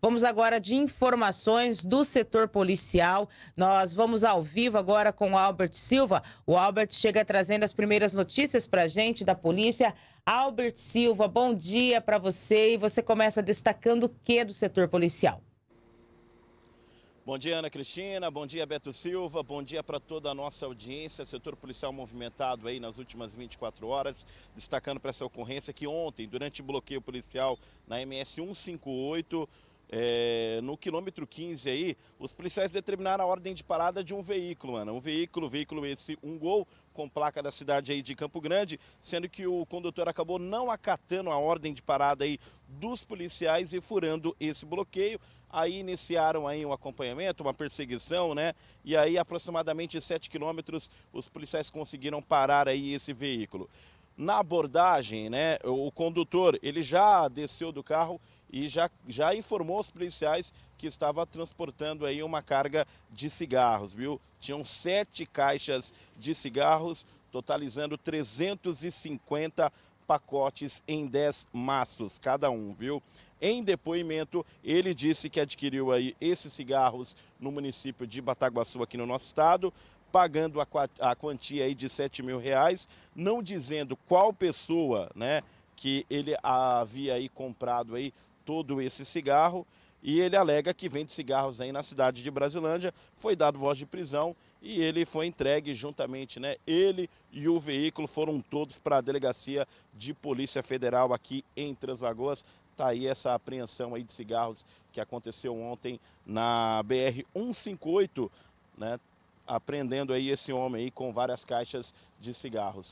Vamos agora de informações do setor policial. Nós vamos ao vivo agora com o Albert Silva. O Albert chega trazendo as primeiras notícias para a gente da polícia. Albert Silva, bom dia para você. E você começa destacando o que do setor policial? Bom dia, Ana Cristina. Bom dia, Beto Silva. Bom dia para toda a nossa audiência. Setor policial movimentado aí nas últimas 24 horas. Destacando para essa ocorrência que ontem, durante o bloqueio policial na MS 158, é, no quilômetro 15 aí, os policiais determinaram a ordem de parada de um veículo, mano. Um veículo, veículo esse, um gol com placa da cidade aí de Campo Grande, sendo que o condutor acabou não acatando a ordem de parada aí dos policiais e furando esse bloqueio. Aí iniciaram aí um acompanhamento, uma perseguição, né? E aí aproximadamente 7 quilômetros os policiais conseguiram parar aí esse veículo. Na abordagem, né, o condutor, ele já desceu do carro e já, já informou os policiais que estava transportando aí uma carga de cigarros, viu? Tinham sete caixas de cigarros, totalizando 350 pacotes em 10 maços cada um, viu? Em depoimento, ele disse que adquiriu aí esses cigarros no município de Bataguaçu, aqui no nosso estado, pagando a, quantia aí de 7 mil reais, não dizendo qual pessoa, né, que ele havia aí comprado aí todo esse cigarro e ele alega que vende cigarros aí na cidade de Brasilândia, foi dado voz de prisão e ele foi entregue juntamente, né? Ele e o veículo foram todos para a delegacia de Polícia Federal aqui em Três Lagoas. Tá aí essa apreensão aí de cigarros que aconteceu ontem na BR 158, né? Apreendendo aí esse homem aí com várias caixas de cigarros.